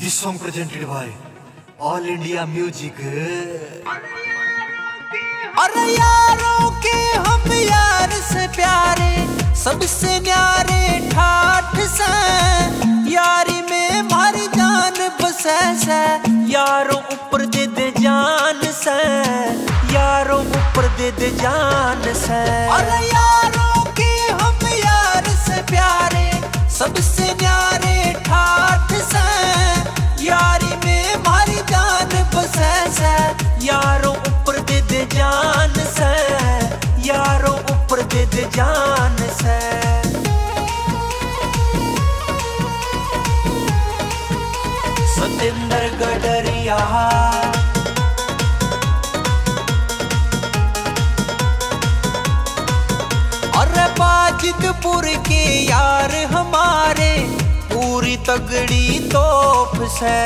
This song presented by All India Music. अरे यारों के हम यार से प्यारे, सबसे न्यारे ठाठ से। यारी में मारी जान बसे से यारों ऊपर दे दे जान से। यारों ऊपर दे दे जान से। अरे यारों के हम यार से प्यारे, सबसे ऊपर दे दे जान से। सतेंद्र गडरिया। और बाजिदपुर के यार हमारे, पूरी तगड़ी तोप से।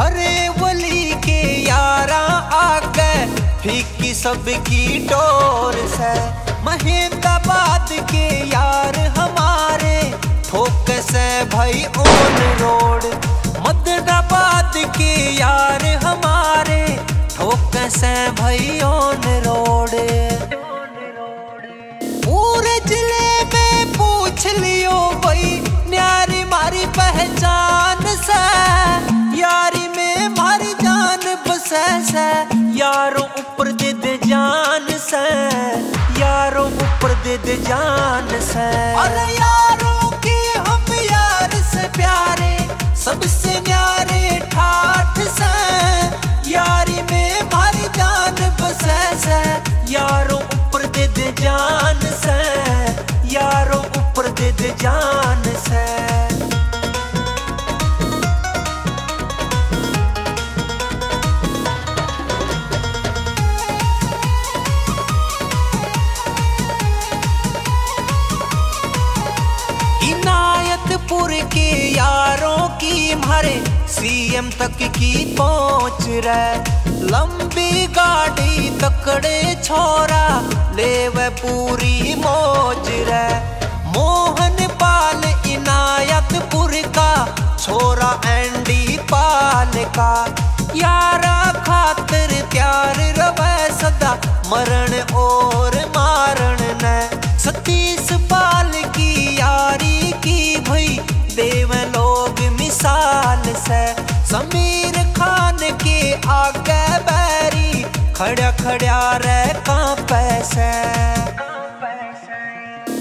हरे वली के यारा आगे फीकी सबकी टोर से। महेंद्राबाद के यार हमारे ठोक से भाई ओन रोड। मदनाबाद के यार हमारे ठोक से भाई ओन रोड। पूरे ज़िले में पूछ लियो भाई, न्यारी मारी पहचान से, यारी में मारी जान बसे से। दे जान से। अरे यारों के हम यार से प्यारे, सबसे न्यारे ठाठ से। यारी में भारी जान बसे से यारों ऊपर दे जान से। यारों ऊपर दे जान से। के यारों की मारे सीएम तक की पहुँच रहे। लंबी गाड़ी तकड़े छोरा ले वे पूरी मौज रहे। मोहन पाल इनायतपुर का, छोरा एंडी पाल का। यारा खातिर प्यार रवे सदा, मरण और खड़ा खड़ा रह का पैसे?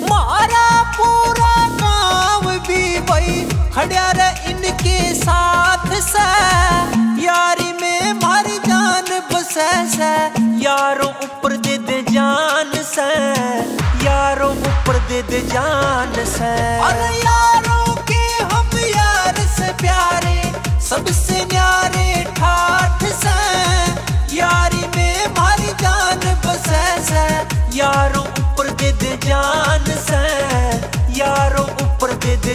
मारा पूरा गाँव भी भई खड़ा रह इनके साथ से। यारी में मारी जान बसे से यारों ऊपर दे दे जान से। यारों ऊपर दे दे जान से। अरे यारों के हम यार से प्यारे। सबसे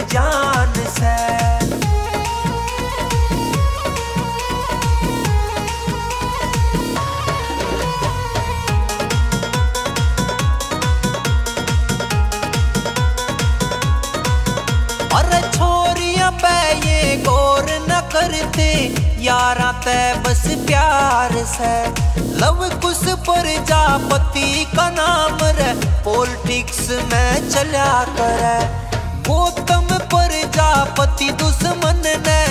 जान से। अरे छोरियाँ पे ये गौर न करते, यारा ते बस प्यार से। लव कुछ प्रजापति का नाम रे पॉलिटिक्स में चला कर। गौतम प्रजापति दुश्मन ने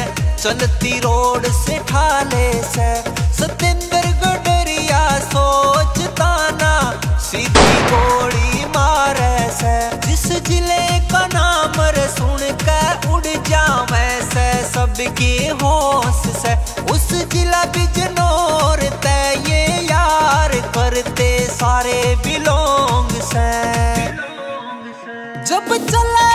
चलती रोड से ठाले से। सतेंद्र गडरिया सोचता ना, सीधी गोली मारे से। जिस ज़िले का नाम रे सुन के उड़ जावे से, सबके होश से। उस जिला बिजनौर ते ये यार करते सारे बिलोंग से। जब चले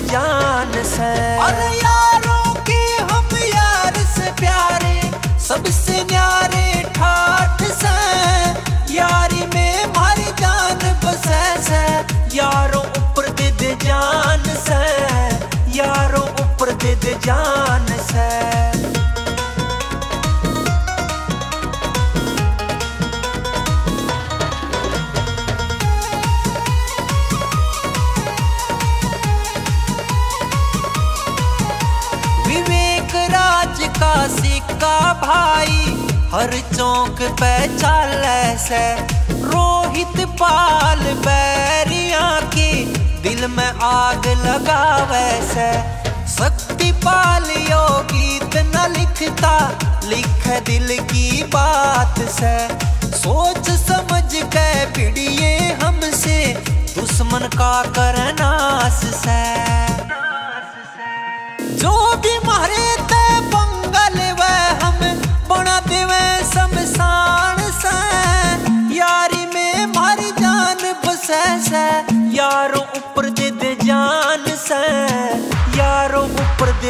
जान से। अरे यारों के हम यार से प्यारे, सबसे न्यारे ठाठ से। यारी में मारी जान बसे से यारों ऊपर दे दे जान से। यारों ऊपर दे दे जान से। हर चौक पे चाल से रोहित पाल बैरिया के दिल में आग लगावे से शक्ति पाल गीत न लिखता, लिख दिल की बात से। सोच समझ के भिड़िए हमसे, दुश्मन का करनास से। जो भी मारे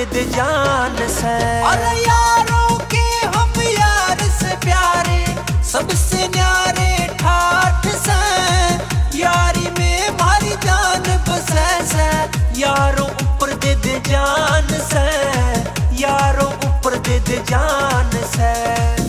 ऊपर दे दे जान से। अरे यारों के हम यार से प्यारे, सबसे न्यारे ठाठ से। यारी में मारी जान बसे से यारों ऊपर दे दे जान से। यारों ऊपर दे दे जान से।